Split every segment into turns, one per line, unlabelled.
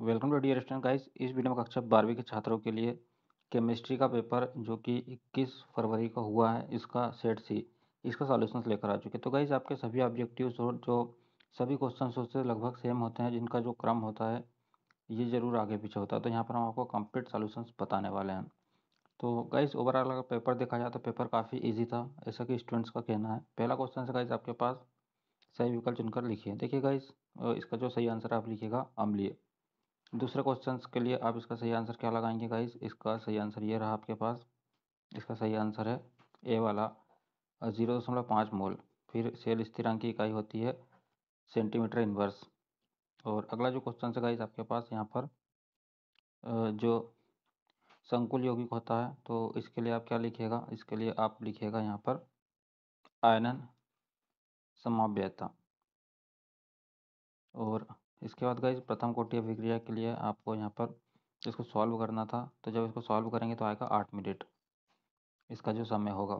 Welcome to dear student guys, इस video में कक्षा बारहवीं के छात्रों के लिए केमिस्ट्री का पेपर जो कि 21 फरवरी का हुआ है, इसका सेट सी, इसका सॉल्यूशंस लेकर आ चुके हैं। तो गाइस, आपके सभी ऑब्जेक्टिव्स और जो सभी क्वेश्चन उससे लगभग सेम होते हैं, जिनका जो क्रम होता है, ये ज़रूर आगे पीछे होता है। तो यहाँ पर हम आपको कंप्लीट सोल्यूशंस बताने वाले हैं। तो गाइस ओवरऑल अगर पेपर देखा जाए तो पेपर काफ़ी ईजी था, ऐसा कि स्टूडेंट्स का कहना है। पहला क्वेश्चन से गाइज़ आपके पास सही विकल्प चुनकर लिखिए। देखिए गाइज़ इसका जो सही आंसर आप लिखिएगा, अम्लीय। दूसरे क्वेश्चन के लिए आप इसका सही आंसर क्या लगाएँगे गाइस इसका सही आंसर ये रहा आपके पास। इसका सही आंसर है ए वाला ज़ीरो दशमलव पाँच मोल। फिर सेल स्थिरांक की इकाई होती है सेंटीमीटर इनवर्स और अगला जो क्वेश्चन है गाइस आपके पास यहाँ पर जो संकुल यौगिक होता है तो इसके लिए आप क्या लिखिएगा? इसके लिए आप लिखिएगा यहाँ पर आयनन समाव्यता। और इसके बाद गाइज़ प्रथम कोटि अभिक्रिया के लिए आपको यहाँ पर इसको सॉल्व करना था। तो जब इसको सॉल्व करेंगे तो आएगा आठ मिनट। इसका जो समय होगा।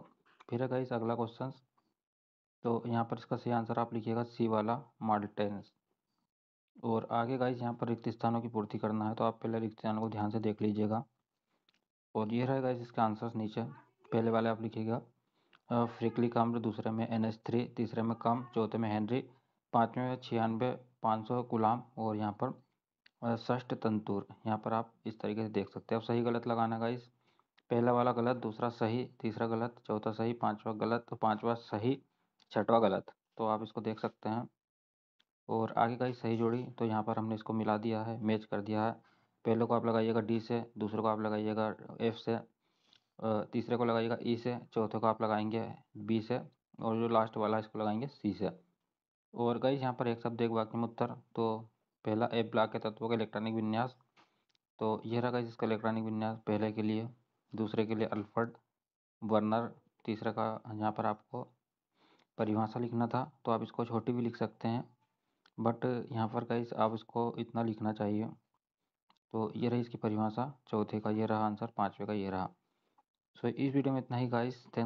फिर है गाइज़ अगला क्वेश्चन तो यहाँ पर इसका सही आंसर आप लिखिएगा सी वाला मार्टेंस और आगे गाइज़ यहाँ पर रिक्त स्थानों की पूर्ति करना है तो आप पहले रिक्त स्थानों को ध्यान से देख लीजिएगा। और ये रहेगा इसके आंसर्स नीचे। पहले वाले आप लिखिएगा फ्रिकली अम्ल दूसरे में एन एच थ्री, तीसरे में कम, चौथे में हेनरी, पाँचवें में छियानवे पाँच सौ गुलाम और यहाँ पर षष्ठ तंतुर। यहाँ पर आप इस तरीके से देख सकते हैं। अब सही गलत लगाना गाइस पहला वाला गलत, दूसरा सही, तीसरा गलत, चौथा सही, पांचवा गलत तो पांचवा सही, छठवा गलत। तो आप इसको देख सकते हैं। और आगे का ही सही जोड़ी तो यहाँ पर हमने इसको मिला दिया है मैच कर दिया है। पहले को आप लगाइएगा डी से, दूसरे को आप लगाइएगा एफ़ से तीसरे को लगाइएगा ई से, चौथे को आप लगाएँगे बी से, और जो लास्ट वाला इसको लगाएँगे सी से। और गई यहाँ पर एक शब्द एक वाक्य में उत्तर। तो पहला ए ब्लॉक के तत्वों का इलेक्ट्रॉनिक विन्यास। तो यह रहा इसका इलेक्ट्रॉनिक विन्यास पहले के लिए। दूसरे के लिए अल्फर्ड वर्नर तीसरा का यहाँ पर आपको परिभाषा लिखना था। तो आप इसको छोटी भी लिख सकते हैं। बट यहाँ पर कई आप इसको इतना लिखना चाहिए। तो ये रही इसकी परिभाषा। चौथे का ये रहा आंसर। पाँचवें का ये रहा। सो so, इस वीडियो में इतना ही गाइस।